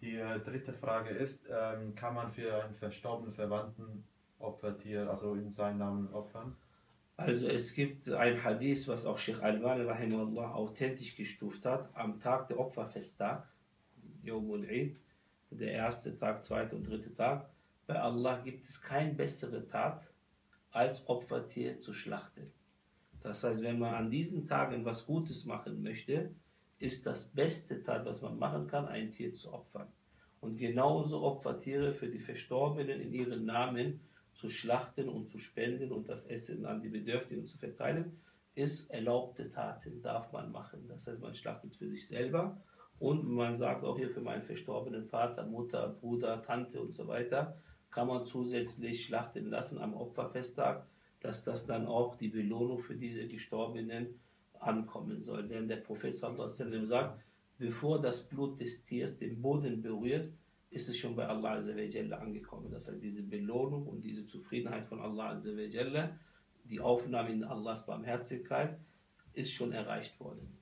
Die äh, dritte Frage ist, ähm, kann man für einen verstorbenen Verwandten Opfertier, also in seinen Namen opfern? Also es gibt ein Hadith, was auch Sheikh Al-Bani rahimahullah authentisch gestuft hat, am Tag der Opferfesttag, Yom al-Eid, der erste Tag, zweite und dritte Tag. Bei Allah gibt es keine bessere Tat, als Opfertier zu schlachten. Das heißt, wenn man an diesen Tagen was Gutes machen möchte, ist das beste Tat, was man machen kann, ein Tier zu opfern. Und genauso Opfertiere für die Verstorbenen in ihren Namen zu schlachten und zu spenden und das Essen an die Bedürftigen zu verteilen, ist erlaubte Taten, darf man machen. Das heißt, man schlachtet für sich selber und man sagt auch hier für meinen verstorbenen Vater, Mutter, Bruder, Tante und so weiter, kann man zusätzlich schlachten lassen am Opferfesttag, dass das dann auch die Belohnung für diese Gestorbenen ankommen soll. Denn der Prophet sagt, bevor das Blut des Tiers den Boden berührt, ist es schon bei Allah angekommen. Das heißt, diese Belohnung und diese Zufriedenheit von Allah die Aufnahme in Allahs Barmherzigkeit, ist schon erreicht worden.